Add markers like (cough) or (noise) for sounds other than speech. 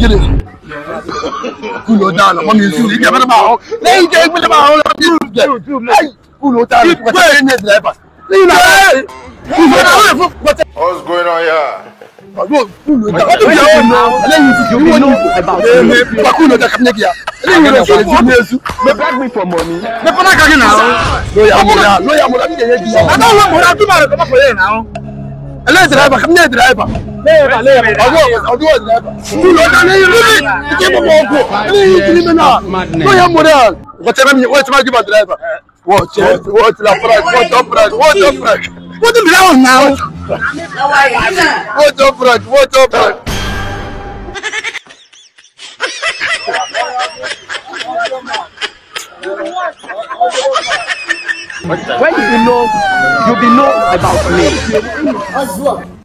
gidi kulo da la mami su ni jabara ba ho ne yi je gbele ba ho la ju ai kulo da la ko se ne driver ni la kulo da la fu what's going on here kulo da ko ya no ale yi su ki woni about me ba kulo da kam ne kiya ale yi re so ji me su me beg me for money me pa na ka ki na lo ya mo ya lo ya mo da لا درعيبه خمني درعيبه لا ليه لا ادو لا كل لا عليه لا كيف لا ليه لا منها لا يا لا وترمي لا ما جبت درعيبه وقت وقت لا فراك وقت افراك وقت افراك وقت بلاوز معاه وقت افراك وقت افراك Oh, (laughs) my God. When you know, you will known about me.